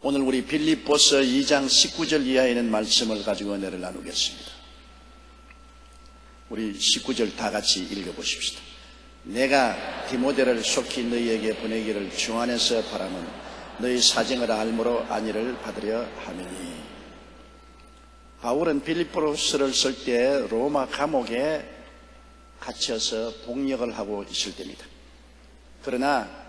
오늘 우리 빌립보서 2장 19절 이하에 있는 말씀을 가지고 은혜를 나누겠습니다. 우리 19절 다 같이 읽어보십시다. 내가 디모데를 속히 너희에게 보내기를 주 안에서 바라면 너희 사정을 알므로 안위를 받으려 하매니 바울은 빌립보서를 쓸 때 로마 감옥에 갇혀서 복역을 하고 있을 때입니다. 그러나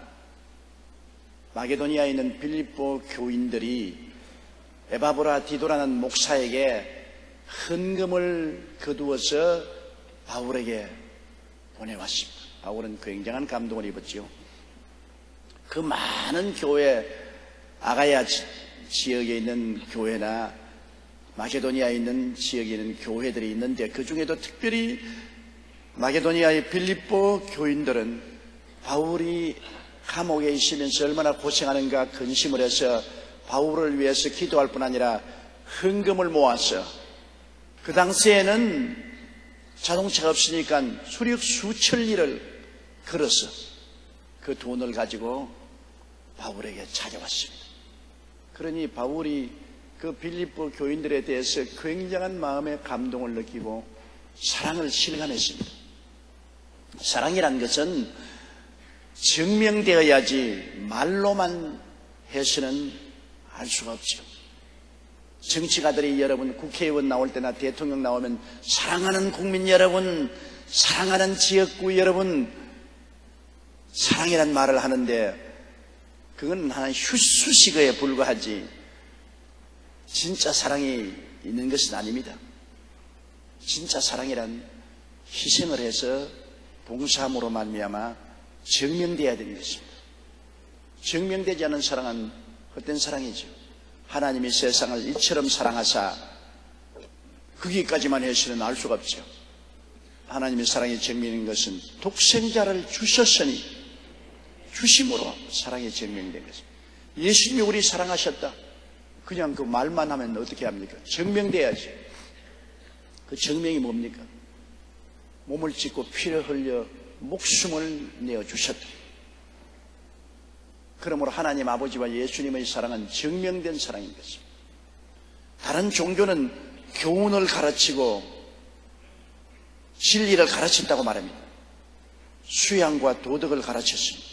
마게도니아에 있는 빌립보 교인들이 에바브라 디도라는 목사에게 헌금을 거두어서 바울에게 보내왔습니다. 바울은 굉장한 감동을 입었지요. 그 많은 교회, 아가야 지역에 있는 교회나 마게도니아에 있는 지역에 있는 교회들이 있는데 그 중에도 특별히 마게도니아의 빌립보 교인들은 바울이 감옥에 있으면서 얼마나 고생하는가 근심을 해서 바울을 위해서 기도할 뿐 아니라 헌금을 모아서 그 당시에는 자동차가 없으니까 수륙 수천 리를 걸어서 그 돈을 가지고 바울에게 찾아왔습니다. 그러니 바울이 그 빌립보 교인들에 대해서 굉장한 마음의 감동을 느끼고 사랑을 실감했습니다. 사랑이란 것은 증명되어야지 말로만 해서는 알 수가 없죠. 정치가들이 여러분 국회의원 나올 때나 대통령 나오면 사랑하는 국민 여러분, 사랑하는 지역구 여러분, 사랑이란 말을 하는데 그건 하나의 수식어에 불과하지 진짜 사랑이 있는 것은 아닙니다. 진짜 사랑이란 희생을 해서 봉사함으로 말미암아 증명돼야 되는 것입니다. 증명되지 않은 사랑은 헛된 사랑이죠. 하나님이 세상을 이처럼 사랑하사 거기까지만 해서는 알 수가 없죠. 하나님의 사랑이 증명인 것은 독생자를 주셨으니 주심으로 사랑이 증명된 것입니다. 예수님이 우리 사랑하셨다. 그냥 그 말만 하면 어떻게 합니까? 증명돼야지. 그 증명이 뭡니까? 몸을 찢고 피를 흘려 목숨을 내어 주셨다. 그러므로 하나님 아버지와 예수님의 사랑은 증명된 사랑인 것입니다. 다른 종교는 교훈을 가르치고 진리를 가르친다고 말합니다. 수양과 도덕을 가르쳤습니다.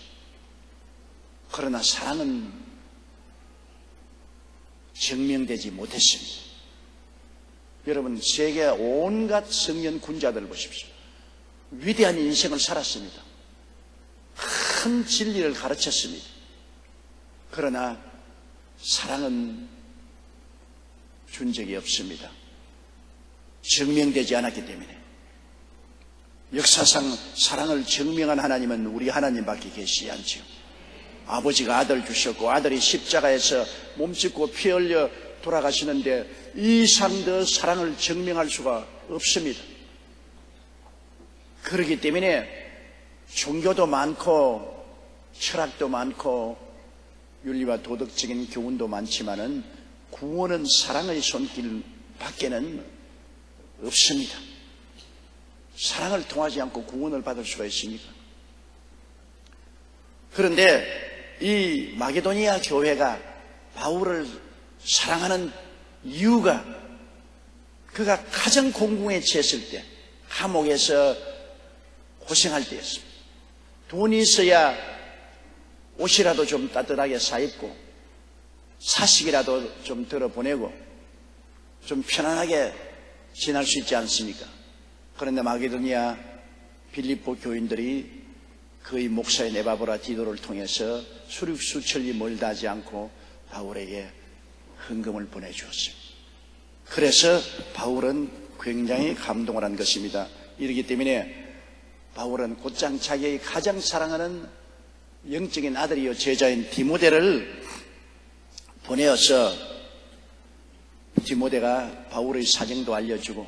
그러나 사랑은 증명되지 못했습니다. 여러분, 세계 온갖 성년 군자들 보십시오. 위대한 인생을 살았습니다. 큰 진리를 가르쳤습니다. 그러나 사랑은 준 적이 없습니다. 증명되지 않았기 때문에. 역사상 사랑을 증명한 하나님은 우리 하나님밖에 계시지 않지요. 아버지가 아들 주셨고 아들이 십자가에서 몸짓고 피 흘려 돌아가시는데 이상 더 사랑을 증명할 수가 없습니다. 그렇기 때문에 종교도 많고 철학도 많고 윤리와 도덕적인 교훈도 많지만은 구원은 사랑의 손길 밖에는 없습니다. 사랑을 통하지 않고 구원을 받을 수가 있습니까? 그런데 이 마게도니아 교회가 바울을 사랑하는 이유가 그가 가장 공공에 처했을 때 감옥에서 고생할 때였습니다. 돈이 있어야 옷이라도 좀 따뜻하게 사입고 사식이라도 좀 들어보내고 좀 편안하게 지날 수 있지 않습니까? 그런데 마게도니아 빌립보 교인들이 그의 목사의 네바보라 디도를 통해서 수륙 수천리 멀다 하지 않고 바울에게 헌금을 보내주었습니다. 그래서 바울은 굉장히 감동을 한 것입니다. 이러기 때문에 바울은 곧장 자기의 가장 사랑하는 영적인 아들이요 제자인 디모데를 보내어서 디모데가 바울의 사정도 알려주고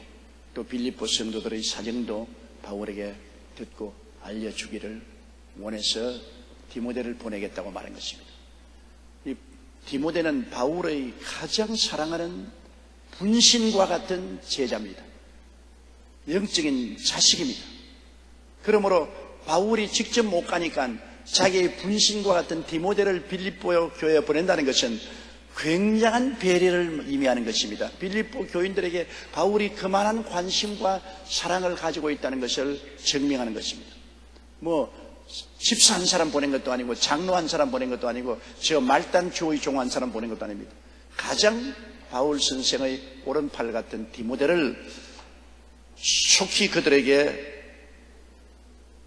또 빌립보 성도들의 사정도 바울에게 듣고 알려주기를 원해서 디모데를 보내겠다고 말한 것입니다. 이 디모데는 바울의 가장 사랑하는 분신과 같은 제자입니다. 영적인 자식입니다. 그러므로 바울이 직접 못 가니까 자기의 분신과 같은 디모데를 빌립보 교회에 보낸다는 것은 굉장한 배려를 의미하는 것입니다. 빌립보 교인들에게 바울이 그만한 관심과 사랑을 가지고 있다는 것을 증명하는 것입니다. 뭐 집사 한 사람 보낸 것도 아니고 장로 한 사람 보낸 것도 아니고 저 말단 교의 종 한 사람 보낸 것도 아닙니다. 가장 바울 선생의 오른팔 같은 디모데를 속히 그들에게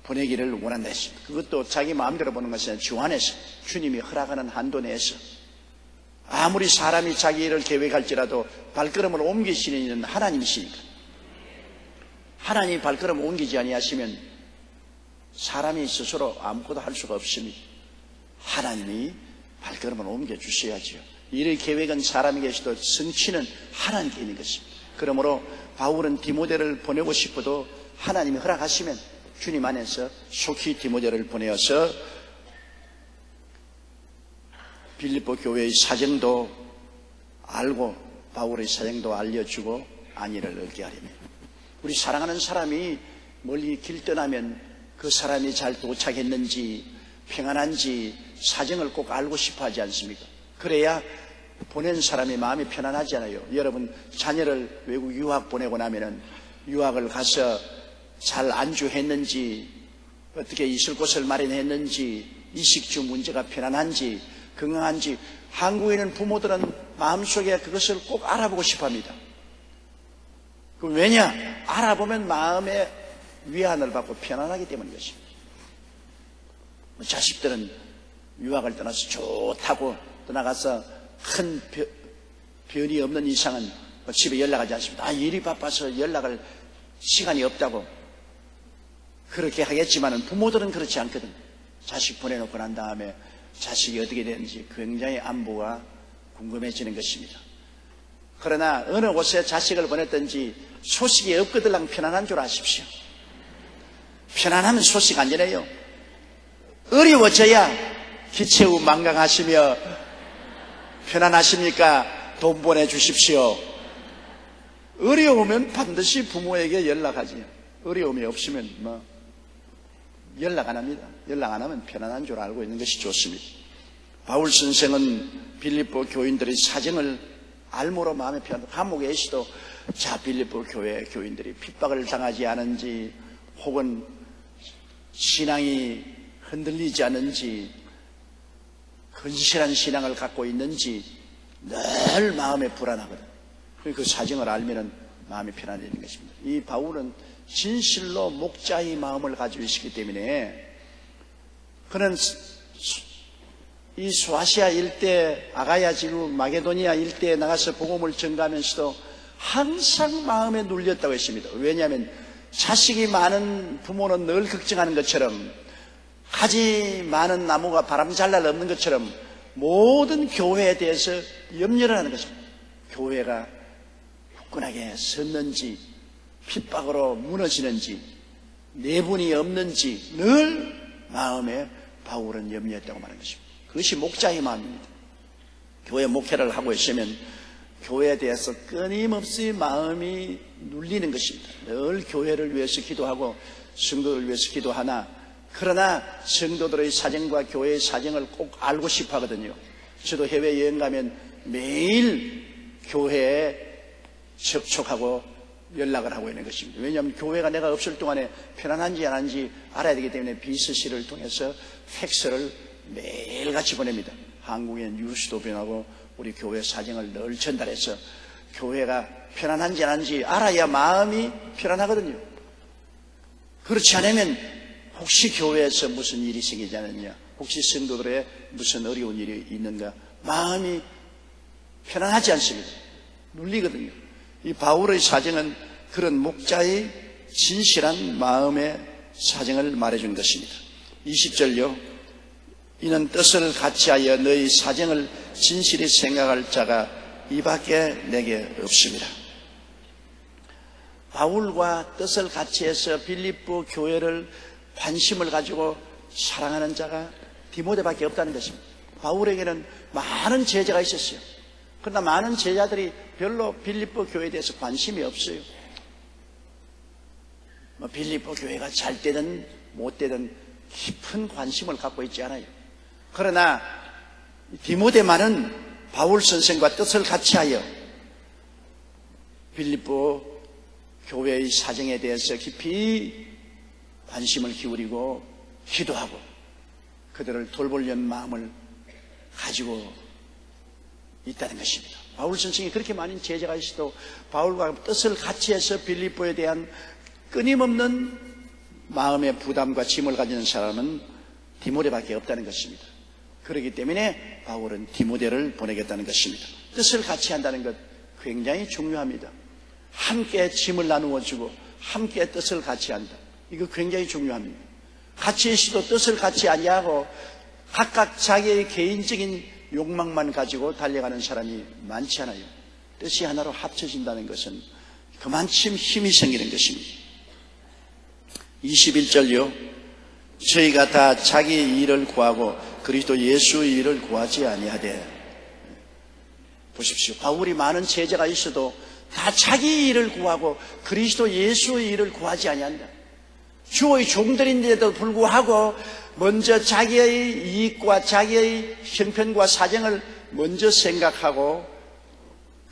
보내기를 원한다 했습니다. 그것도 자기 마음대로 보는 것이 아니라 주 안에서 주님이 허락하는 한도 내에서 아무리 사람이 자기 일을 계획할지라도 발걸음을 옮기시는 이는 하나님이시니까 하나님이 발걸음을 옮기지 아니하시면 사람이 스스로 아무것도 할 수가 없습니다. 하나님이 발걸음을 옮겨 주셔야지요. 일의 계획은 사람이 계시도 성취는 하나님께 있는 것입니다. 그러므로 바울은 디모데를 보내고 싶어도 하나님이 허락하시면 주님 안에서 속히 디모데를 보내어서 빌립보 교회의 사정도 알고 바울의 사정도 알려주고 안위를 얻게 하려면 우리 사랑하는 사람이 멀리 길 떠나면 그 사람이 잘 도착했는지 평안한지 사정을 꼭 알고 싶어 하지 않습니까? 그래야 보낸 사람이 마음이 편안하잖아요. 여러분 자녀를 외국 유학 보내고 나면은 유학을 가서 잘 안주했는지 어떻게 있을 곳을 마련했는지 이식주 문제가 편안한지 건강한지 한국에 있는 부모들은 마음속에 그것을 꼭 알아보고 싶어 합니다. 그 왜냐? 알아보면 마음에 위안을 받고 편안하기 때문인 것입니다. 뭐 자식들은 유학을 떠나서 좋다고 떠나가서 큰 변이 없는 이상은 뭐 집에 연락하지 않습니다. 아, 일이 바빠서 연락을 시간이 없다고 그렇게 하겠지만은 부모들은 그렇지 않거든. 자식 보내놓고 난 다음에 자식이 어떻게 되는지 굉장히 안부가 궁금해지는 것입니다. 그러나 어느 곳에 자식을 보냈든지 소식이 없거들랑 편안한 줄 아십시오. 편안하면 소식 안 전해요. 어려워져야 기체후 망강하시며 편안하십니까? 돈 보내주십시오. 어려우면 반드시 부모에게 연락하지. 어려움이 없으면 뭐 연락 안 합니다. 연락 안 하면 편안한 줄 알고 있는 것이 좋습니다. 바울 선생은 빌립보 교인들의 사정을 알므로 마음에 편한 감옥에 계시도 자 빌립보 교회 교인들이 핍박을 당하지 않은지 혹은 신앙이 흔들리지 않은지 근실한 신앙을 갖고 있는지 늘 마음에 불안하거든. 그 사정을 알면은 마음이 편안해지는 것입니다. 이 바울은 진실로 목자의 마음을 가지고 있기 때문에 그는 이 소아시아 일대, 아가야 지구, 마게도니아 일대에 나가서 복음을 전가하면서도 항상 마음에 눌렸다고 했습니다. 왜냐하면 자식이 많은 부모는 늘 걱정하는 것처럼 가지 많은 나무가 바람 잘 날 없는 것처럼 모든 교회에 대해서 염려를 하는 것입니다. 교회가 후끈하게 섰는지 핍박으로 무너지는지 내분이 없는지 늘 마음에 바울은 염려했다고 말하는 것입니다. 그것이 목자의 마음입니다. 교회 목회를 하고 있으면 교회에 대해서 끊임없이 마음이 눌리는 것입니다. 늘 교회를 위해서 기도하고 성도를 위해서 기도하나 그러나 성도들의 사정과 교회의 사정을 꼭 알고 싶어 하거든요. 저도 해외 여행 가면 매일 교회에 접촉하고 연락을 하고 있는 것입니다. 왜냐하면 교회가 내가 없을 동안에 편안한지 안 한지 알아야 되기 때문에 비서실을 통해서 팩스를 매일같이 보냅니다. 한국의 뉴스도 변하고 우리 교회 사정을 늘 전달해서 교회가 편안한지 안 한지 알아야 마음이 편안하거든요. 그렇지 않으면 혹시 교회에서 무슨 일이 생기지 않았냐? 혹시 성도들의 무슨 어려운 일이 있는가? 마음이 편안하지 않습니다. 눌리거든요. 이 바울의 사정은 그런 목자의 진실한 마음의 사정을 말해준 것입니다. 20절요. 이는 뜻을 같이하여 너희 사정을 진실히 생각할 자가 이밖에 내게 없습니다. 바울과 뜻을 같이해서 빌립보 교회를 관심을 가지고 사랑하는 자가 디모데밖에 없다는 것입니다. 바울에게는 많은 제자가 있었어요. 그러나 많은 제자들이 별로 빌립보 교회에 대해서 관심이 없어요. 뭐 빌립보 교회가 잘 되든 못 되든 깊은 관심을 갖고 있지 않아요. 그러나 디모데만은 바울 선생과 뜻을 같이 하여 빌립보 교회의 사정에 대해서 깊이 관심을 기울이고 기도하고 그들을 돌보려는 마음을 가지고 있다는 것입니다. 바울 선생이 그렇게 많은 제자가 있어도 바울과 뜻을 같이 해서 빌립보에 대한 끊임없는 마음의 부담과 짐을 가지는 사람은 디모데밖에 없다는 것입니다. 그렇기 때문에 바울은 디모데를 보내겠다는 것입니다. 뜻을 같이 한다는 것 굉장히 중요합니다. 함께 짐을 나누어 주고 함께 뜻을 같이 한다. 이거 굉장히 중요합니다. 같이 있어도 뜻을 같이 아니하고 각각 자기의 개인적인 욕망만 가지고 달려가는 사람이 많지 않아요. 뜻이 하나로 합쳐진다는 것은 그만큼 힘이 생기는 것입니다. 21절요. 저희가 다 자기 일을 구하고 그리스도 예수의 일을 구하지 아니하되 보십시오. 바울이 많은 제자가 있어도 다 자기 일을 구하고 그리스도 예수의 일을 구하지 아니한다. 주의 종들인데도 불구하고 먼저 자기의 이익과 자기의 형편과 사정을 먼저 생각하고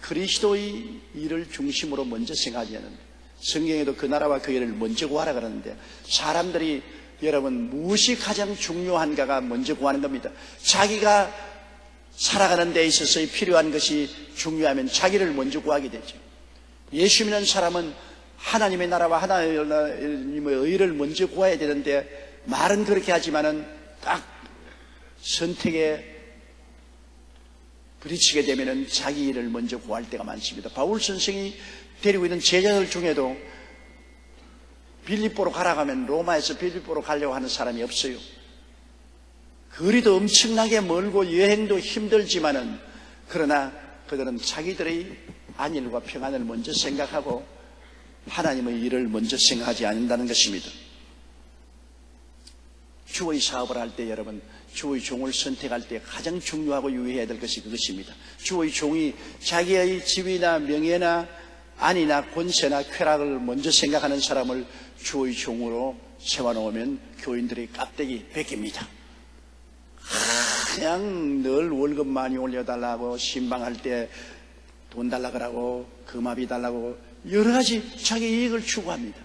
그리스도의 일을 중심으로 먼저 생각하지 않는다. 성경에도 그 나라와 그 일을 먼저 구하라 그러는데 사람들이 여러분 무엇이 가장 중요한가가 먼저 구하는 겁니다. 자기가 살아가는 데 있어서 필요한 것이 중요하면 자기를 먼저 구하게 되죠. 예수 믿는 사람은 하나님의 나라와 하나님의 의를 먼저 구해야 되는데 말은 그렇게 하지만은 딱 선택에 부딪히게 되면은 자기 일을 먼저 구할 때가 많습니다. 바울 선생이 데리고 있는 제자들 중에도 빌립보로 가라고 하면 로마에서 빌립보로 가려고 하는 사람이 없어요. 거리도 엄청나게 멀고 여행도 힘들지만은 그러나 그들은 자기들의 안일과 평안을 먼저 생각하고 하나님의 일을 먼저 생각하지 않는다는 것입니다. 주의 사업을 할 때 여러분 주의 종을 선택할 때 가장 중요하고 유의해야 될 것이 그것입니다. 주의 종이 자기의 지위나 명예나 안이나 권세나 쾌락을 먼저 생각하는 사람을 주의 종으로 세워놓으면 교인들의 깍대기 베깁니다. 그냥 늘 월급 많이 올려달라고 신방할 때 돈 달라 그러고 금압이 달라고 여러 가지 자기 이익을 추구합니다.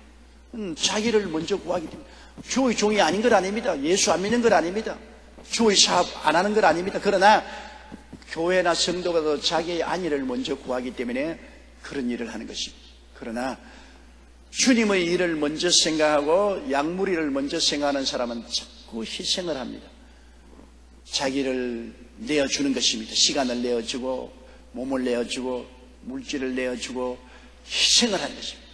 음, 자기를 먼저 구하기 때문에 주의 종이 아닌 것 아닙니다. 예수 안 믿는 것 아닙니다. 주의 사업 안 하는 것 아닙니다. 그러나 교회나 성도가 자기의 안위를 먼저 구하기 때문에 그런 일을 하는 것입니다. 그러나 주님의 일을 먼저 생각하고 약물이를 먼저 생각하는 사람은 자꾸 희생을 합니다. 자기를 내어주는 것입니다. 시간을 내어주고 몸을 내어주고 물질을 내어주고 희생을 하는 것입니다.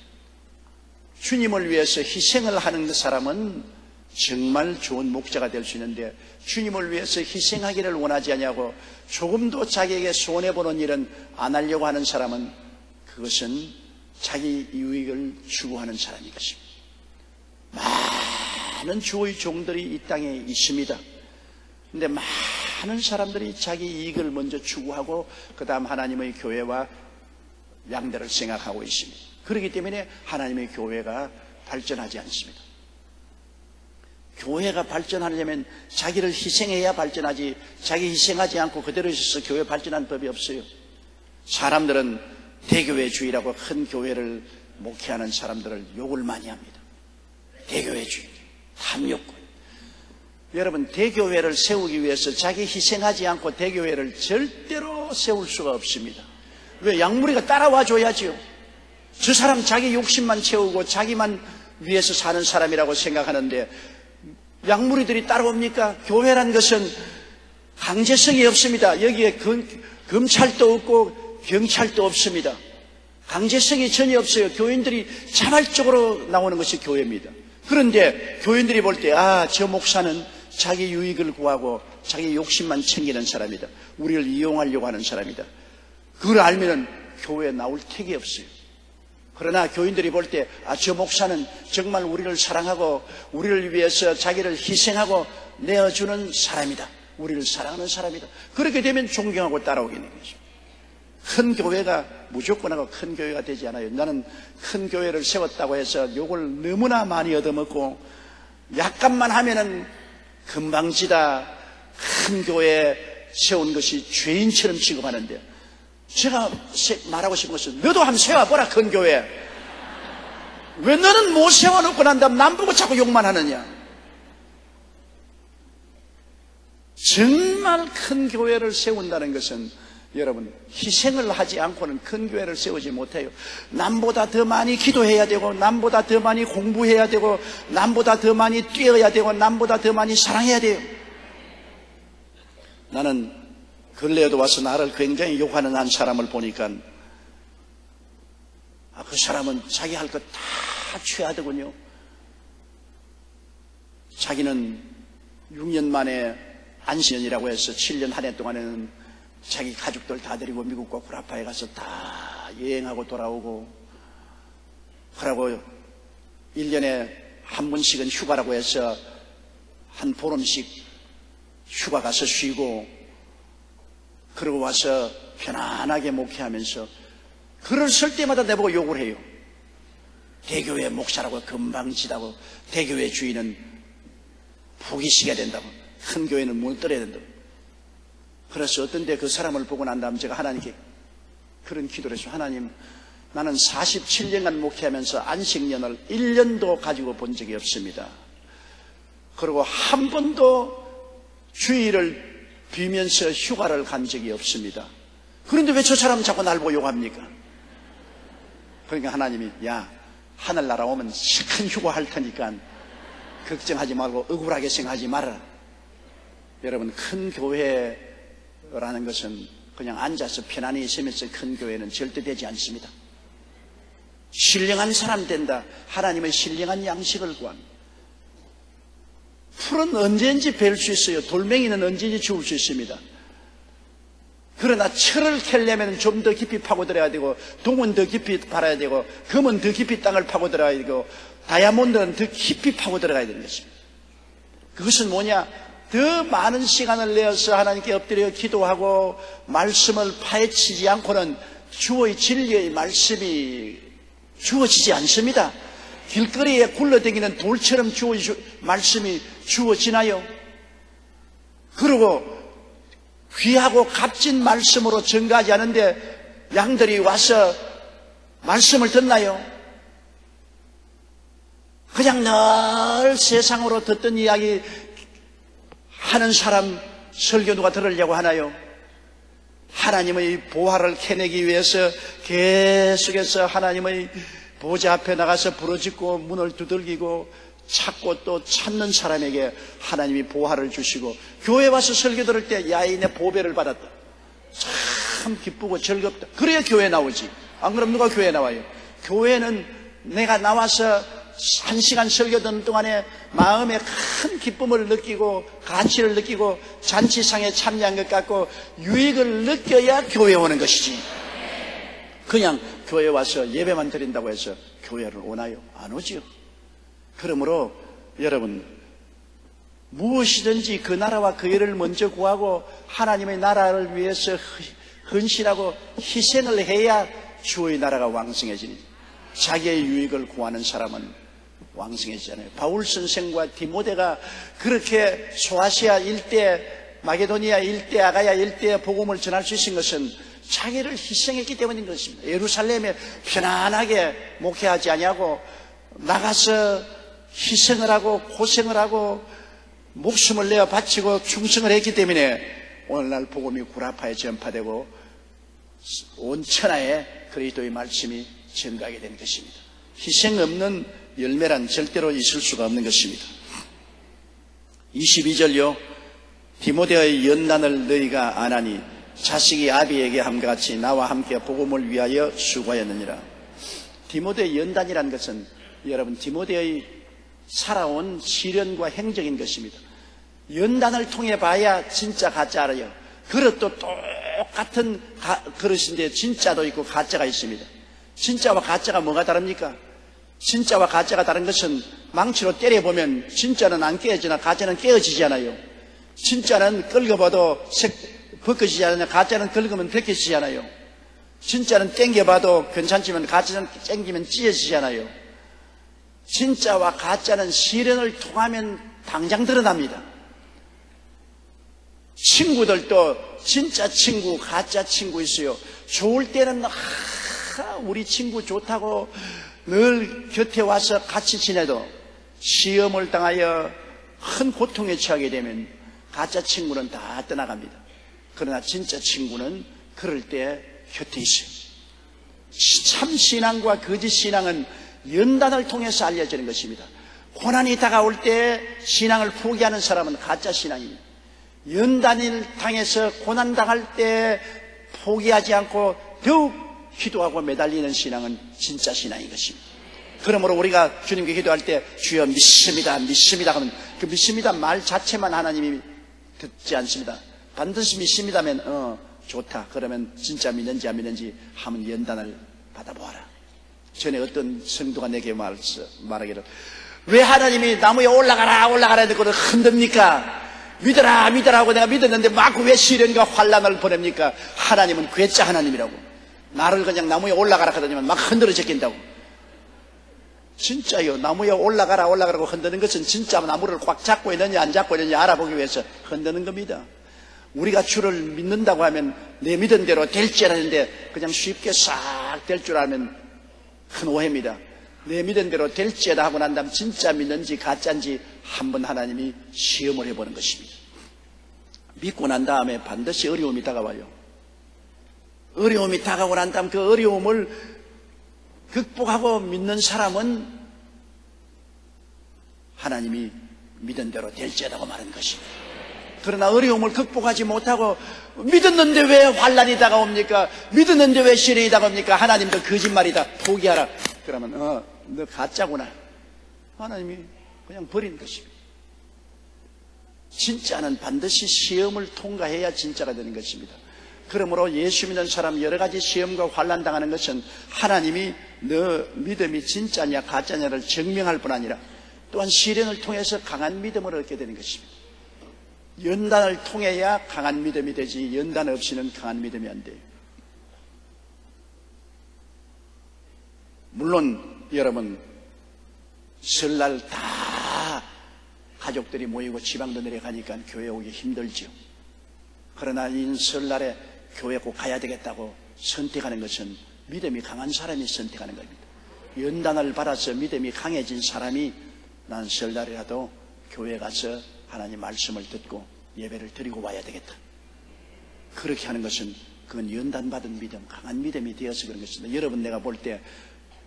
주님을 위해서 희생을 하는 사람은 정말 좋은 목자가 될 수 있는데 주님을 위해서 희생하기를 원하지 않냐고 조금도 자기에게 손해보는 일은 안 하려고 하는 사람은 그것은 자기 유익을 추구하는 사람인 것입니다. 많은 주의 종들이 이 땅에 있습니다. 근데 많은 사람들이 자기 이익을 먼저 추구하고 그 다음 하나님의 교회와 양대를 생각하고 있습니다. 그렇기 때문에 하나님의 교회가 발전하지 않습니다. 교회가 발전하려면 자기를 희생해야 발전하지 자기 희생하지 않고 그대로 있어서 교회 발전한 법이 없어요. 사람들은 대교회주의라고 큰 교회를 목회하는 사람들을 욕을 많이 합니다. 대교회주의, 탐욕, 여러분 대교회를 세우기 위해서 자기 희생하지 않고 대교회를 절대로 세울 수가 없습니다. 왜 양무리가 따라와 줘야지요. 저 사람 자기 욕심만 채우고 자기만 위해서 사는 사람이라고 생각하는데 양무리들이 따라옵니까? 교회란 것은 강제성이 없습니다. 여기에 검, 검찰도 없고 경찰도 없습니다. 강제성이 전혀 없어요. 교인들이 자발적으로 나오는 것이 교회입니다. 그런데 교인들이 볼 때, 아, 저 목사는 자기 유익을 구하고 자기 욕심만 챙기는 사람이다. 우리를 이용하려고 하는 사람이다. 그걸 알면은 교회에 나올 택이 없어요. 그러나 교인들이 볼 때, 아, 저 목사는 정말 우리를 사랑하고 우리를 위해서 자기를 희생하고 내어주는 사람이다. 우리를 사랑하는 사람이다. 그렇게 되면 존경하고 따라오게 되는 거죠. 큰 교회가 무조건 하고 큰 교회가 되지 않아요. 나는 큰 교회를 세웠다고 해서 욕을 너무나 많이 얻어먹고 약간만 하면은 금방지다 큰 교회 세운 것이 죄인처럼 취급하는데 제가 말하고 싶은 것은 너도 한번 세워보라 큰 교회 왜 너는 못 세워놓고 난 다음 남 보고 자꾸 욕만 하느냐? 정말 큰 교회를 세운다는 것은 여러분 희생을 하지 않고는 큰 교회를 세우지 못해요. 남보다 더 많이 기도해야 되고 남보다 더 많이 공부해야 되고 남보다 더 많이 뛰어야 되고 남보다 더 많이 사랑해야 돼요. 나는 근래에도 와서 나를 굉장히 욕하는 한 사람을 보니까 아, 그 사람은 자기 할 것 다 취하더군요. 자기는 6년 만에 안시년이라고 해서 7년 한 해 동안에는 자기 가족들 다 데리고 미국과 구라파에 가서 다 여행하고 돌아오고 그러고 1년에 한 번씩은 휴가라고 해서 한 보름씩 휴가 가서 쉬고 그러고 와서 편안하게 목회하면서 글을 쓸 때마다 내보고 욕을 해요. 대교회 목사라고 금방지다고 대교회 주인은 부기시가 된다고 큰 교회는 문 떨어야 된다고 그래서 어떤 데 그 사람을 보고 난 다음 제가 하나님께 그런 기도를 했어요. 하나님 나는 47년간 목회하면서 안식년을 1년도 가지고 본 적이 없습니다. 그리고 한 번도 주의를 비면서 휴가를 간 적이 없습니다. 그런데 왜 저 사람은 자꾸 날 보고 욕합니까? 그러니까 하나님이 야 하늘나라 오면 큰 휴가할 테니까 걱정하지 말고 억울하게 생각하지 말아라. 여러분 큰 교회라는 것은 그냥 앉아서 편안히 있으면서 큰 교회는 절대 되지 않습니다. 신령한 사람 된다. 하나님의 신령한 양식을 구합니다. 풀은 언제든지 뵐 수 있어요. 돌멩이는 언제든지 죽을 수 있습니다. 그러나 철을 캘려면 좀 더 깊이 파고들어야 되고 동은 더 깊이 팔아야 되고 금은 더 깊이 땅을 파고들어야 되고 다이아몬드는 더 깊이 파고들어가야 되는 것입니다. 그것은 뭐냐? 더 많은 시간을 내어서 하나님께 엎드려 기도하고 말씀을 파헤치지 않고는 주의 진리의 말씀이 주어지지 않습니다. 길거리에 굴러다니는 돌처럼 주의 말씀이 주어지나요? 그리고 귀하고 값진 말씀으로 증가하지 않은데 양들이 와서 말씀을 듣나요? 그냥 늘 세상으로 듣던 이야기 하는 사람 설교 누가 들으려고 하나요? 하나님의 보화를 캐내기 위해서 계속해서 하나님의 보좌 앞에 나가서 부러짓고 문을 두들기고 찾고 또 찾는 사람에게 하나님이 보화를 주시고 교회 와서 설교 들을 때내 보배를 받았다. 참 기쁘고 즐겁다. 그래야 교회 나오지. 안 그럼 누가 교회 나와요? 교회는 내가 나와서 한 시간 설교 듣는 동안에 마음에 큰 기쁨을 느끼고 가치를 느끼고 잔치상에 참여한 것 같고 유익을 느껴야 교회 오는 것이지. 그냥 교회 와서 예배만 드린다고 해서 교회를 오나요? 안 오지요. 그러므로 여러분 무엇이든지 그 나라와 그 일을 먼저 구하고 하나님의 나라를 위해서 헌신하고 희생을 해야 주의 나라가 왕성해지니 자기의 유익을 구하는 사람은 왕성해지잖아요. 바울 선생과 디모데가 그렇게 소아시아 일대, 마게도니아 일대, 아가야 일대에 복음을 전할 수 있는 것은 자기를 희생했기 때문인 것입니다. 예루살렘에 편안하게 목회하지 아니하고 나가서 희생을 하고 고생을 하고 목숨을 내어 바치고 충성을 했기 때문에 오늘날 복음이 구라파에 전파되고 온 천하에 그리스도의 말씀이 증가하게 된 것입니다. 희생 없는 열매란 절대로 있을 수가 없는 것입니다. 22절요. 디모데의 연단을 너희가 안 하니 자식이 아비에게 함과 같이 나와 함께 복음을 위하여 수고하였느니라. 디모데의 연단이란 것은 여러분 디모데의 살아온 시련과 행적인 것입니다. 연단을 통해 봐야 진짜 가짜 알아요. 그릇도 똑같은 가, 그릇인데 진짜도 있고 가짜가 있습니다. 진짜와 가짜가 뭐가 다릅니까? 진짜와 가짜가 다른 것은 망치로 때려보면 진짜는 안 깨어지나 가짜는 깨어지잖아요. 진짜는 긁어봐도 색 벗겨지지 않느냐 가짜는 긁으면 벗겨지지 않아요. 진짜는 땡겨봐도 괜찮지만 가짜는 땡기면 찢어지잖아요. 진짜와 가짜는 시련을 통하면 당장 드러납니다. 친구들도 진짜 친구, 가짜 친구 있어요. 좋을 때는 아, 우리 친구 좋다고 늘 곁에 와서 같이 지내도 시험을 당하여 큰 고통에 처하게 되면 가짜 친구는 다 떠나갑니다. 그러나 진짜 친구는 그럴 때 곁에 있어요. 참 신앙과 거짓 신앙은 연단을 통해서 알려지는 것입니다. 고난이 다가올 때 신앙을 포기하는 사람은 가짜 신앙입니다. 연단을 당해서 고난 당할 때 포기하지 않고 더욱 기도하고 매달리는 신앙은 진짜 신앙인 것입니다. 그러므로 우리가 주님께 기도할 때 주여 믿습니다, 믿습니다 하면 그 믿습니다 말 자체만 하나님이 듣지 않습니다. 반드시 믿습니다면 어 좋다. 그러면 진짜 믿는지 안 믿는지 하면 연단을 받아보아라. 전에 어떤 성도가 내게 말, 말하기를 왜 하나님이 나무에 올라가라 올라가라 해도 흔듭니까? 믿어라 믿어라 하고 내가 믿었는데 막 왜 시련과 환란을 보냅니까? 하나님은 괴짜 하나님이라고 나를 그냥 나무에 올라가라 하더니만 막 흔들어 제낀다고 진짜요 나무에 올라가라 올라가라고 흔드는 것은 진짜 나무를 꽉 잡고 있느냐 안 잡고 있느냐 알아보기 위해서 흔드는 겁니다 우리가 주를 믿는다고 하면 내 믿은 대로 될지라는데 그냥 쉽게 싹 될 줄 알면 큰 오해입니다 내 믿은 대로 될지다 하고 난 다음 진짜 믿는지 가짜인지 한번 하나님이 시험을 해보는 것입니다. 믿고 난 다음에 반드시 어려움이 다가와요. 어려움이 다가오고 난 다음 그 어려움을 극복하고 믿는 사람은 하나님이 믿은 대로 될지다고 말하는 것입니다. 그러나 어려움을 극복하지 못하고 믿었는데 왜 환란이 다가옵니까? 믿었는데 왜 시련이 다가옵니까? 하나님도 거짓말이다. 포기하라. 그러면 어, 너 가짜구나. 하나님이 그냥 버린 것입니다. 진짜는 반드시 시험을 통과해야 진짜가 되는 것입니다. 그러므로 예수 믿는 사람 여러 가지 시험과 환란 당하는 것은 하나님이 너 믿음이 진짜냐 가짜냐를 증명할 뿐 아니라 또한 시련을 통해서 강한 믿음을 얻게 되는 것입니다. 연단을 통해야 강한 믿음이 되지 연단 없이는 강한 믿음이 안 돼요. 물론 여러분 설날 다 가족들이 모이고 지방도 내려가니까 교회 오기 힘들죠. 그러나 이 설날에 교회 꼭 가야 되겠다고 선택하는 것은 믿음이 강한 사람이 선택하는 겁니다. 연단을 받아서 믿음이 강해진 사람이 난 설날이라도 교회 가서 하나님 말씀을 듣고 예배를 드리고 와야 되겠다. 그렇게 하는 것은 그건 연단받은 믿음, 강한 믿음이 되어서 그런 것입니다. 여러분 내가 볼 때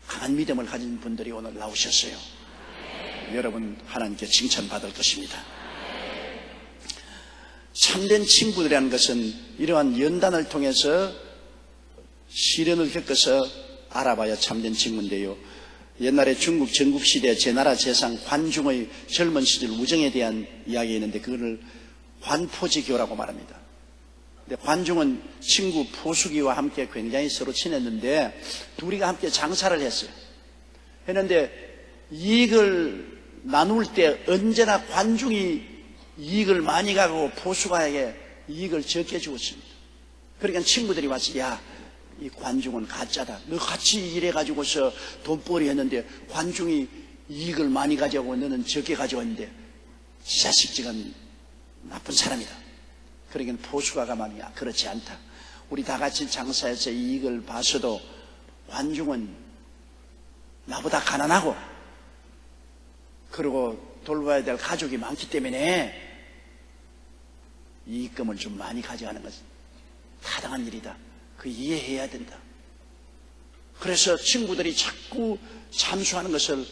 강한 믿음을 가진 분들이 오늘 나오셨어요. 여러분 하나님께 칭찬받을 것입니다. 참된 친구들이라는 것은 이러한 연단을 통해서 시련을 겪어서 알아봐야 참된 친구인데요. 옛날에 중국 전국시대 제나라 재상 관중의 젊은 시절 우정에 대한 이야기가 있는데 그거를 관포지교라고 말합니다. 근데 관중은 친구 포수기와 함께 굉장히 서로 친했는데 둘이가 함께 장사를 했어요. 했는데 이익을 나눌 때 언제나 관중이 이익을 많이 가고 포수가에게 이익을 적게 주었습니다. 그러니까 친구들이 와서 야, 이 관중은 가짜다. 너 같이 일해가지고서 돈벌이 했는데 관중이 이익을 많이 가져가고 너는 적게 가져왔는데 자식 지금 나쁜 사람이다. 그러기엔 포수가 가만이야. 그렇지 않다. 우리 다 같이 장사해서 이익을 봐서도 관중은 나보다 가난하고 그리고 돌봐야 될 가족이 많기 때문에 이익금을 좀 많이 가져가는 것은 타당한 일이다. 그 이해해야 된다. 그래서 친구들이 자꾸 참수하는 것을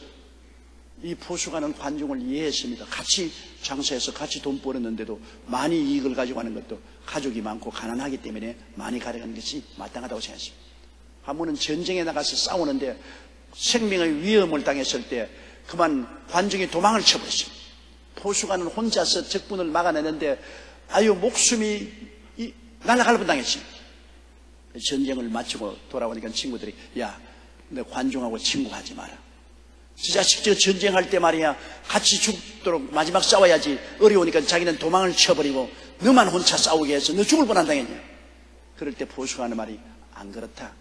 이 포수가는 관중을 이해했습니다. 같이 장사해서 같이 돈 벌었는데도 많이 이익을 가져가는 것도 가족이 많고 가난하기 때문에 많이 가져가는 것이 마땅하다고 생각했습니다. 한 번은 전쟁에 나가서 싸우는데 생명의 위험을 당했을 때 그만 관중이 도망을 쳐버렸습니다. 포수가는 혼자서 적군을 막아내는데 아유 목숨이 날아갈 뻔당했습니다. 전쟁을 마치고 돌아오니까 친구들이 야, 너 관중하고 친구하지 마라. 진짜 직접 전쟁할 때 말이야 같이 죽도록 마지막 싸워야지 어려우니까 자기는 도망을 쳐버리고 너만 혼자 싸우게 해서 너 죽을 뻔한 당했냐 그럴 때 보수가 하는 말이 안 그렇다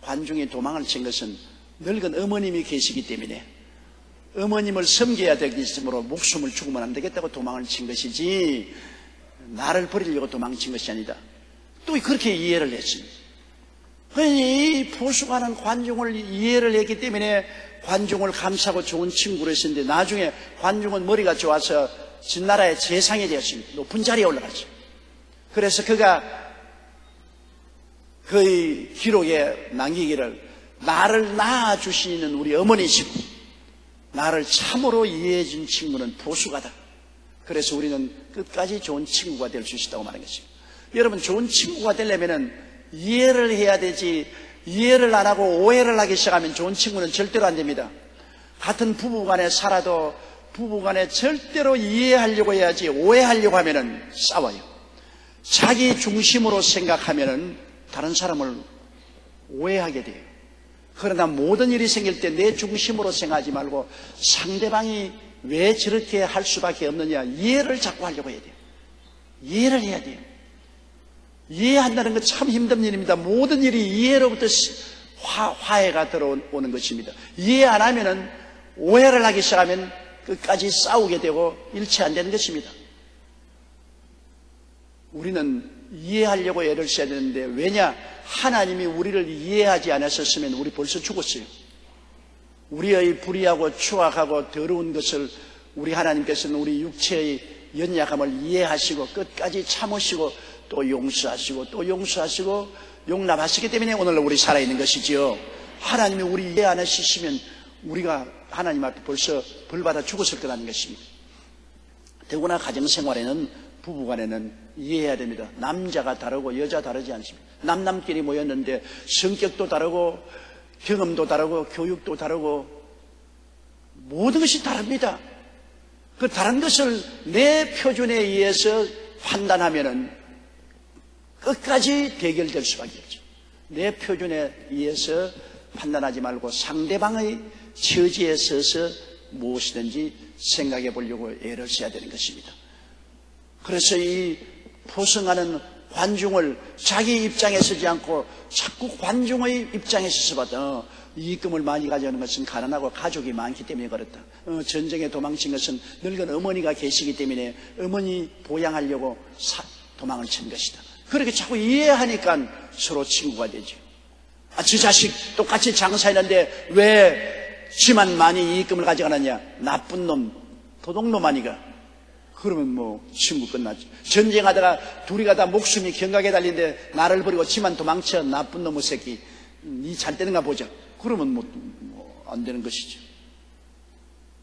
관중이 도망을 친 것은 늙은 어머님이 계시기 때문에 어머님을 섬겨야 되겠으므로 목숨을 죽으면 안 되겠다고 도망을 친 것이지 나를 버리려고 도망친 것이 아니다. 또 그렇게 이해를 했습니다. 이 보수가는 관중을 이해를 했기 때문에 관중을 감싸고 좋은 친구로 했었는데 나중에 관중은 머리가 좋아서 진나라의 재상이 되었습니다. 높은 자리에 올라갔죠. 그래서 그가 그의 기록에 남기기를 나를 낳아주시는 우리 어머니시고 나를 참으로 이해해 준 친구는 보수가다. 그래서 우리는 끝까지 좋은 친구가 될 수 있다고 말하는 것입니다. 여러분 좋은 친구가 되려면 이해를 해야 되지 이해를 안 하고 오해를 하기 시작하면 좋은 친구는 절대로 안 됩니다. 같은 부부간에 살아도 부부간에 절대로 이해하려고 해야지 오해하려고 하면은 싸워요. 자기 중심으로 생각하면은 다른 사람을 오해하게 돼요. 그러나 모든 일이 생길 때 내 중심으로 생각하지 말고 상대방이 왜 저렇게 할 수밖에 없느냐 이해를 자꾸 하려고 해야 돼요. 이해를 해야 돼요. 이해한다는 건 참 힘든 일입니다. 모든 일이 이해로부터 화, 화해가 들어오는 것입니다. 이해 안 하면은 오해를 하기 시작하면 끝까지 싸우게 되고 일치 안 되는 것입니다. 우리는 이해하려고 애를 써야 되는데 왜냐? 하나님이 우리를 이해하지 않았었으면 우리 벌써 죽었어요. 우리의 불의하고 추악하고 더러운 것을 우리 하나님께서는 우리 육체의 연약함을 이해하시고 끝까지 참으시고 또 용서하시고 또 용서하시고 용납하시기 때문에 오늘 우리 살아있는 것이지요. 하나님이 우리 이해 안 하시면 우리가 하나님 앞에 벌써 벌받아 죽었을 거라는 것입니다. 더구나 가정생활에는 부부간에는 이해해야 됩니다. 남자가 다르고 여자 다르지 않습니다. 남남끼리 모였는데 성격도 다르고 경험도 다르고 교육도 다르고 모든 것이 다릅니다. 그 다른 것을 내 표준에 의해서 판단하면은 끝까지 대결될 수밖에 없죠. 내 표준에 의해서 판단하지 말고 상대방의 처지에 서서 무엇이든지 생각해 보려고 애를 써야 되는 것입니다. 그래서 이 포성하는 관중을 자기 입장에 서지 않고 자꾸 관중의 입장에 서서 받아 어, 이익금을 많이 가져오는 것은 가난하고 가족이 많기 때문에 그렇다. 어, 전쟁에 도망친 것은 늙은 어머니가 계시기 때문에 어머니 보양하려고 사, 도망을 친 것이다. 그렇게 자꾸 이해하니까 서로 친구가 되죠. 아, 저 자식 똑같이 장사했는데 왜 지만 많이 이익금을 가져가느냐? 나쁜 놈, 도둑놈 아니가. 그러면 뭐 친구 끝났죠. 전쟁하다가 둘이 가다 목숨이 경각에 달린데 나를 버리고 지만 도망쳐 나쁜 놈의 새끼. 니잘 되는가 보자. 그러면 뭐, 뭐안 되는 것이죠.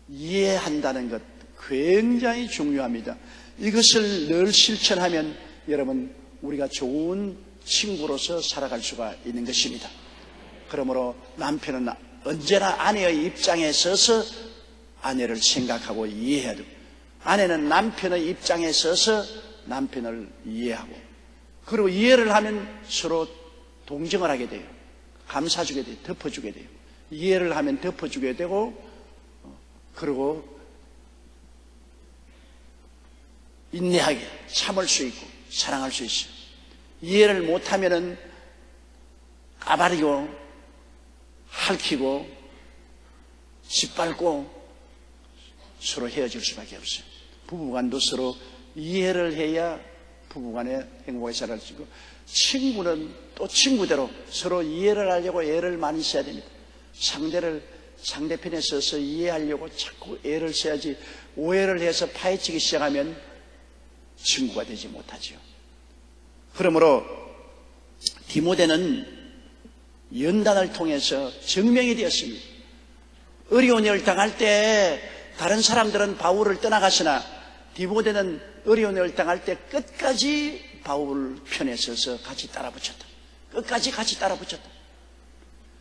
이해한다는 것 굉장히 중요합니다. 이것을 늘 실천하면 여러분 우리가 좋은 친구로서 살아갈 수가 있는 것입니다. 그러므로 남편은 언제나 아내의 입장에 서서 아내를 생각하고 이해해야 되고 아내는 남편의 입장에 서서 남편을 이해하고 그리고 이해를 하면 서로 동정을 하게 돼요. 감사주게 돼요. 덮어주게 돼요. 이해를 하면 덮어주게 되고 어, 그리고 인내하게 참을 수 있고 사랑할 수 있어요. 이해를 못하면은 까발리고 핥히고 짓밟고 서로 헤어질 수밖에 없어요. 부부간도 서로 이해를 해야 부부간에 행복하게 살아갈 수 있고 친구는 또 친구대로 서로 이해를 하려고 애를 많이 써야 됩니다. 상대를 상대편에 서서 이해하려고 자꾸 애를 써야지 오해를 해서 파헤치기 시작하면 친구가 되지 못하죠. 그러므로 디모데는 연단을 통해서 증명이 되었습니다. 어려운 일을 당할 때 다른 사람들은 바울을 떠나갔으나 디모데는 어려운 일을 당할 때 끝까지 바울 편에 서서 같이 따라 붙였다. 끝까지 같이 따라 붙였다.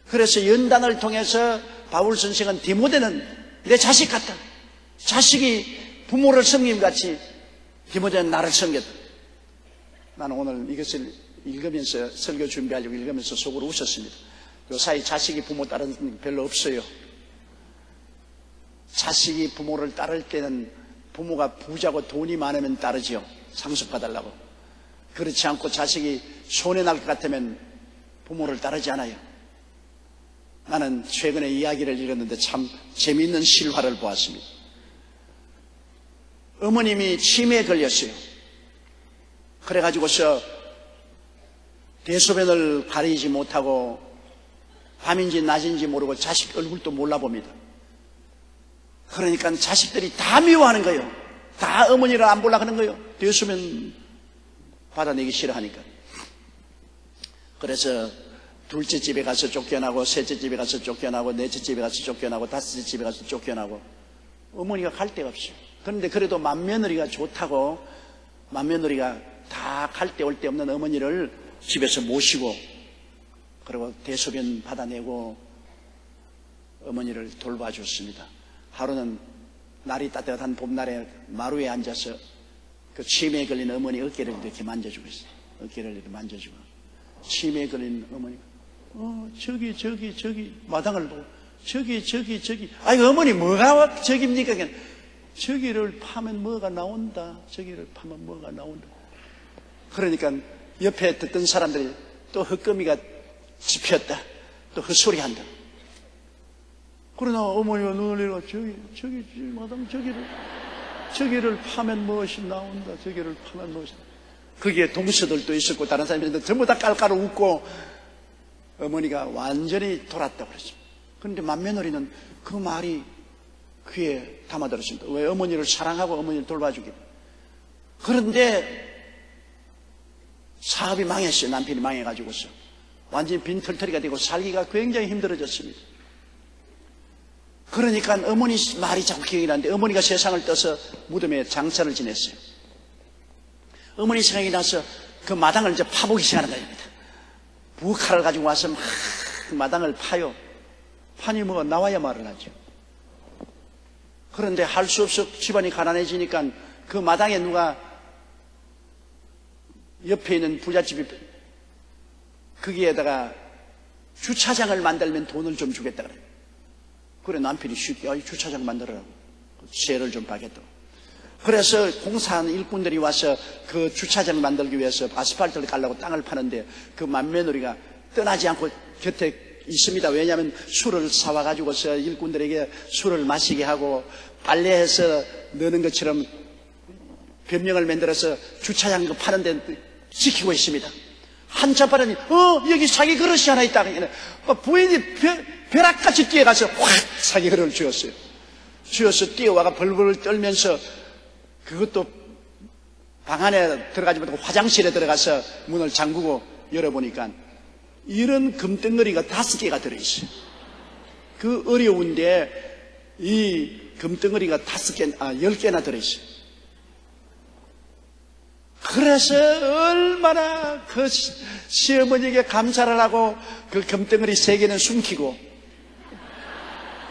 그래서 연단을 통해서 바울 선생은 디모데는 내 자식 같다. 자식이 부모를 섬김 같이 디모데는 나를 섬겼다. 나는 오늘 이것을 읽으면서 설교 준비하려고 읽으면서 속으로 웃었습니다. 요 사이 자식이 부모 따르는 별로 없어요. 자식이 부모를 따를 때는 부모가 부자고 돈이 많으면 따르죠. 상속받으려고. 그렇지 않고 자식이 손해 날 것 같으면 부모를 따르지 않아요. 나는 최근에 이야기를 읽었는데 참 재미있는 실화를 보았습니다. 어머님이 치매에 걸렸어요. 그래가지고서 대소변을 가리지 못하고 밤인지 낮인지 모르고 자식 얼굴도 몰라봅니다. 그러니까 자식들이 다 미워하는 거예요. 다 어머니를 안 보려 하는 거예요. 대소변 받아내기 싫어하니까. 그래서 둘째 집에 가서 쫓겨나고 셋째 집에 가서 쫓겨나고 넷째 집에 가서 쫓겨나고 다섯째 집에 가서 쫓겨나고 어머니가 갈 데가 없어요. 그런데 그래도 맏며느리가 좋다고 맏며느리가 다갈데올데 없는 어머니를 집에서 모시고 그리고 대소변 받아내고 어머니를 돌봐줬습니다. 하루는 날이 따뜻한 봄날에 마루에 앉아서 그 치매에 걸린 어머니 어깨를 이렇게 만져주고 있어요. 어깨를 이렇게 만져주고 치매에 걸린 어머니가 어 저기 저기 저기 마당을 보고 저기 저기 저기 아이고 어머니 뭐가 저깁니까? 저기를 파면 뭐가 나온다. 저기를 파면 뭐가 나온다. 그러니까 옆에 듣던 사람들이 또 헛거미가 집혔다. 또 헛소리한다. 그러나 어머니가 눈을 내려 저기 저기 저기 마당 저기를 저기를 파면 무엇이 나온다. 저기를 파면 무엇이 거기에 동서들도 있었고 다른 사람들도 전부 다 깔깔 웃고 어머니가 완전히 돌았다고 그랬습니다. 그런데 맏며느리는 그 말이 귀에 담아들었습니다. 왜 어머니를 사랑하고 어머니를 돌봐주기. 그런데 사업이 망했어요. 남편이 망해가지고서. 완전히 빈털터리가 되고 살기가 굉장히 힘들어졌습니다. 그러니까 어머니 말이 자꾸 기억이 나는데 어머니가 세상을 떠서 무덤에 장사를 지냈어요. 어머니 생각이 나서 그 마당을 이제 파보기 시작하는 겁니다. 부칼을 가지고 와서 막 마당을 파요. 판이 뭐가 나와야 말을 하죠. 그런데 할 수 없어 집안이 가난해지니까 그 마당에 누가 옆에 있는 부잣집이 거기에다가 주차장을 만들면 돈을 좀 주겠다 그래요. 그래 남편이 쉽게 아, 주차장 만들어라고 세를 좀 받겠다고. 그래서 공사하는 일꾼들이 와서 그 주차장 만들기 위해서 아스팔트를 깔라고 땅을 파는데 그 맏며느리가 떠나지 않고 곁에 있습니다. 왜냐하면 술을 사와가지고서 일꾼들에게 술을 마시게 하고 빨래해서 넣는 것처럼 변명을 만들어서 주차장 그 파는 데 지키고 있습니다. 한참 빠르니 어 여기 자기 그릇이 하나 있다. 부인이 벼락같이 뛰어가서 확 자기 그릇을 쥐었어요. 쥐어서 뛰어와가 벌벌 떨면서 그것도 방 안에 들어가지 못하고 화장실에 들어가서 문을 잠그고 열어보니까 이런 금덩어리가 다섯 개가 들어있어요. 그 어려운데 이 금덩어리가 다섯 개, 아, 열 개나 들어있어요. 그래서 얼마나 그 시어머니에게 감사를 하고 그 금덩어리 세 개는 숨기고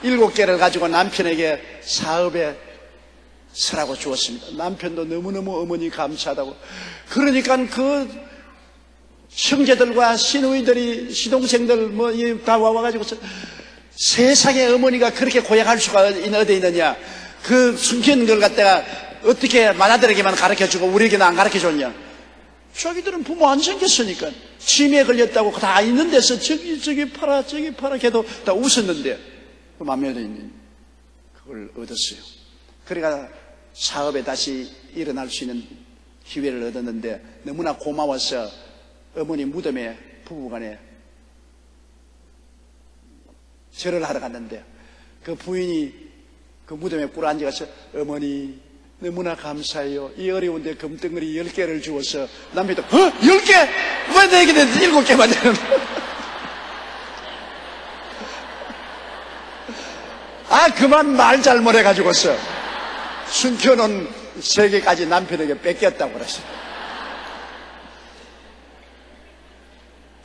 일곱 개를 가지고 남편에게 사업에 서라고 주었습니다. 남편도 너무너무 어머니 감사하다고. 그러니까 그 형제들과 시누이들이 시동생들 뭐 다 와가지고 세상에 어머니가 그렇게 고약할 수가 어디 있느냐 그 숨긴 걸 갖다가 어떻게 만화들에게만 가르쳐주고 우리에게는 안 가르쳐줬냐? 자기들은 부모 안 생겼으니까. 치매에 걸렸다고 다 있는 데서 저기 저기 팔아 저기 팔아 걔도 다 웃었는데 그 맏며느리는 그걸 얻었어요. 그러니까 사업에 다시 일어날 수 있는 기회를 얻었는데 너무나 고마워서 어머니 무덤에 부부간에 절을 하러 갔는데 그 부인이 그 무덤에 꿇어 앉아서 어머니 너무나 감사해요. 이 어려운데 금덩어리 열 개를 주어서 남편도 어? 열 개? 왜 내게 일곱 개만 되는 아 그만 말 잘못해가지고서 숨겨놓은 세 개까지 남편에게 뺏겼다고 그랬어요.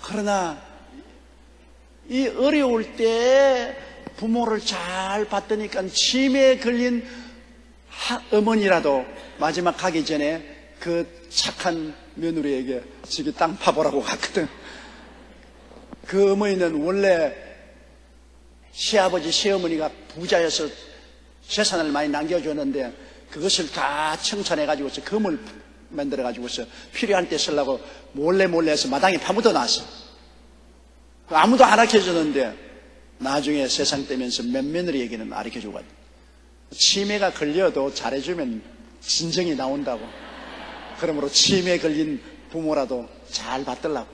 그러나 이 어려울 때 부모를 잘 봤더니까 치매에 걸린 어머니라도 마지막 가기 전에 그 착한 며느리에게 저기 땅 파보라고 갔거든. 그 어머니는 원래 시아버지, 시어머니가 부자여서 재산을 많이 남겨줬는데 그것을 다 청산해가지고 서 금을 만들어가지고 서 필요한 때 쓰려고 몰래 몰래 해서 마당에 파묻어 놨어. 아무도 안 가르쳐줬는데 나중에 세상 떼면서 몇 며느리에게는 가르쳐주고 치매가 걸려도 잘해주면 진정이 나온다고. 그러므로 치매에 걸린 부모라도 잘 받들라고.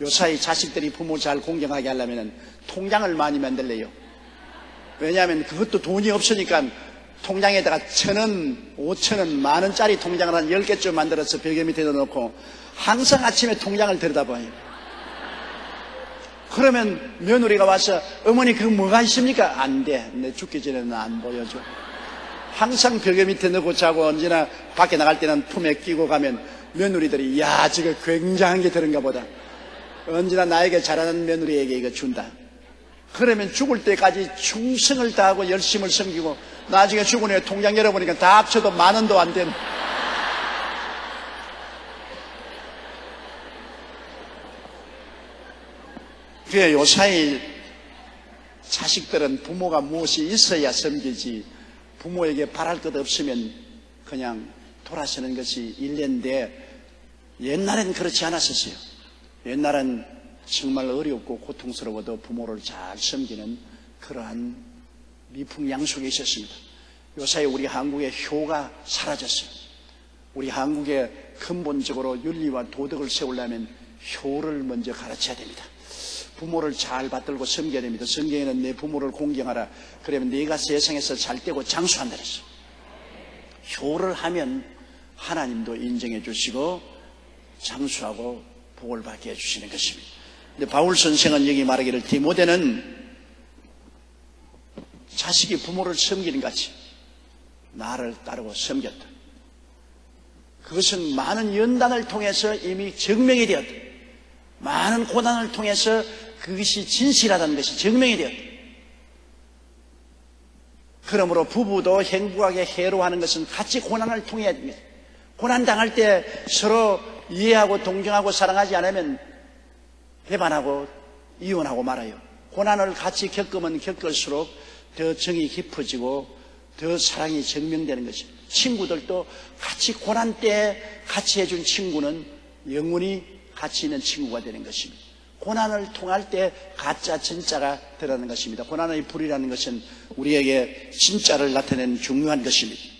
요사이 자식들이 부모 잘 공경하게 하려면 통장을 많이 만들래요. 왜냐하면 그것도 돈이 없으니까 통장에다가 천 원, 오천 원, 만 원짜리 통장을 한 열 개쯤 만들어서 벽에 밑에다 놓고 항상 아침에 통장을 들여다봐요. 그러면 며느리가 와서 어머니 그거 뭐가 있습니까? 안 돼. 내 죽기 전에 는 안 보여줘. 항상 벽에 밑에 넣고 자고 언제나 밖에 나갈 때는 품에 끼고 가면 며느리들이 야 저거 굉장한 게 들은가 보다. 언제나 나에게 잘하는 며느리에게 이거 준다. 그러면 죽을 때까지 충성을 다하고 열심을 섬기고 나중에 죽은 후에 통장 열어보니까 다 합쳐도 만 원도 안 된. 그래 요사이 자식들은 부모가 무엇이 있어야 섬기지 부모에게 바랄 것 없으면 그냥 돌아서는 것이 일례인데 옛날엔 그렇지 않았었어요. 옛날엔 정말 어렵고 고통스러워도 부모를 잘 섬기는 그러한 미풍양속에 있었습니다. 요사이 우리 한국의 효가 사라졌어요. 우리 한국에 근본적으로 윤리와 도덕을 세우려면 효를 먼저 가르쳐야 됩니다. 부모를 잘 받들고 섬겨야 됩니다. 성경에는 내 부모를 공경하라. 그러면 네가 세상에서 잘 되고 장수한다 그랬어. 효를 하면 하나님도 인정해 주시고 장수하고 복을 받게 해주시는 것입니다. 근데 바울 선생은 여기 말하기를 디모데는 자식이 부모를 섬기는 같이 나를 따르고 섬겼다. 그것은 많은 연단을 통해서 이미 증명이 되었다. 많은 고난을 통해서 그것이 진실하다는 것이 증명이 되었다. 그러므로 부부도 행복하게 해로하는 것은 같이 고난을 통해야 됩니다. 고난 당할 때 서로 이해하고 동정하고 사랑하지 않으면 배반하고 이혼하고 말아요. 고난을 같이 겪으면 겪을수록 더 정이 깊어지고 더 사랑이 증명되는 것입니다. 친구들도 같이 고난 때 같이 해준 친구는 영원히 같이 있는 친구가 되는 것입니다. 고난을 통할 때 가짜 진짜가 드러나는 것입니다. 고난의 불이라는 것은 우리에게 진짜를 나타내는 중요한 것입니다.